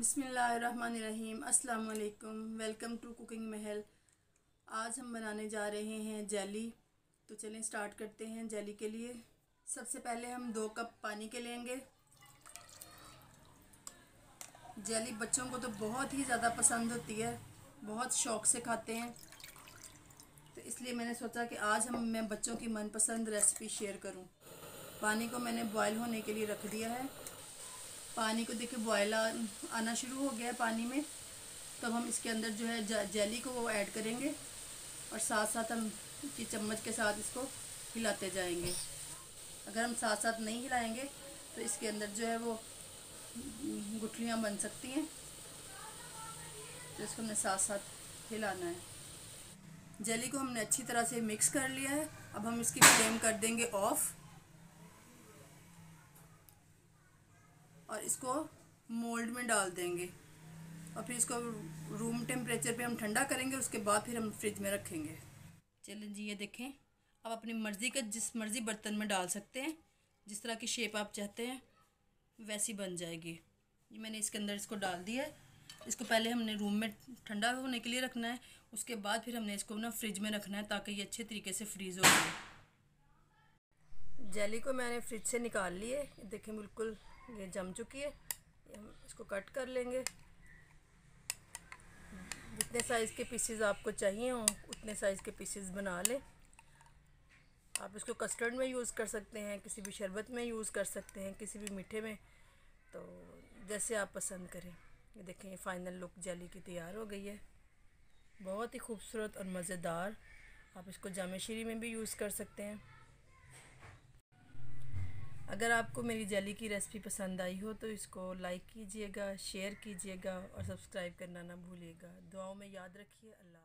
बिसमीम वालेकुम welcome to cooking महल। आज हम बनाने जा रहे हैं जेली। तो चलें स्टार्ट करते हैं जेली के लिए। सबसे पहले हम दो कप पानी के लेंगे। जेली बच्चों को तो बहुत ही ज़्यादा पसंद होती है। बहुत शौक़ से खाते हैं। तो इसलिए मैंने सोचा कि आज हम, मैं बच्चों की मनपसंद रेसिपी शेयर करूँ। पानी को मैंने बॉयल होने के लिए रख दिया है। पानी को देखिए बॉयल आना शुरू हो गया है पानी में। तब हम इसके अंदर जो है जेली को वो ऐड करेंगे और साथ साथ हम की चम्मच के साथ इसको हिलाते जाएँगे। अगर हम साथ साथ नहीं हिलाएँगे तो इसके अंदर जो है वो गुठलियाँ बन सकती हैं। तो इसको हमने साथ साथ हिलाना है। जेली को हमने अच्छी तरह से मिक्स कर लिया है। अब हम इसकी फ्लेम कर देंगे ऑफ़ और इसको मोल्ड में डाल देंगे। और फिर इसको रूम टेम्परेचर पे हम ठंडा करेंगे उसके बाद फिर हम फ्रिज में रखेंगे। चलें जी ये देखें। आप अपनी मर्ज़ी का जिस मर्ज़ी बर्तन में डाल सकते हैं जिस तरह की शेप आप चाहते हैं वैसी बन जाएगी। ये मैंने इसके अंदर इसको डाल दिया है। इसको पहले हमने रूम में ठंडा होने के लिए रखना है। उसके बाद फिर हमने इसको ना फ्रिज में रखना है ताकि ये अच्छे तरीके से फ्रीज़ हो जाए। जेली को मैंने फ्रिज से निकाल लिए। देखें बिल्कुल ये जम चुकी है। ये हम इसको कट कर लेंगे। जितने साइज़ के पीसेस आपको चाहिए हों, उतने साइज़ के पीसेस बना लें। आप इसको कस्टर्ड में यूज़ कर सकते हैं, किसी भी शरबत में यूज़ कर सकते हैं, किसी भी मीठे में। तो जैसे आप पसंद करें। ये देखें फ़ाइनल लुक जेली की तैयार हो गई है। बहुत ही खूबसूरत और मज़ेदार। आप इसको जाम में भी यूज़ कर सकते हैं। अगर आपको मेरी जली की रेसिपी पसंद आई हो तो इसको लाइक कीजिएगा शेयर कीजिएगा और सब्सक्राइब करना ना भूलिएगा। दुआओं में याद रखिए। अल्लाह